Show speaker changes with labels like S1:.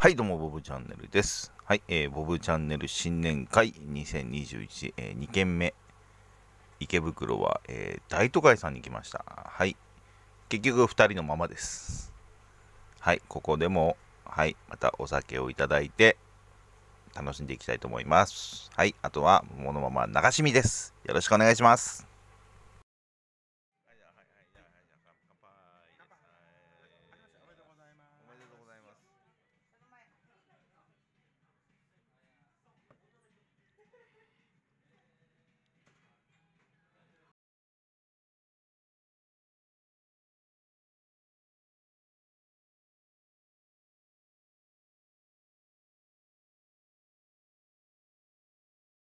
S1: はい、どうも、ボブチャンネルです。はい、えーボブチャンネル新年会2021、え2件目、池袋は、えー大都会さんに来ました。はい、結局2人のままです。はい、ここでも、はい、またお酒をいただいて、楽しんでいきたいと思います。はい、あとは、ものまま流し見です。よろしくお願いします。